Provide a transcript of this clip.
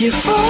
you fall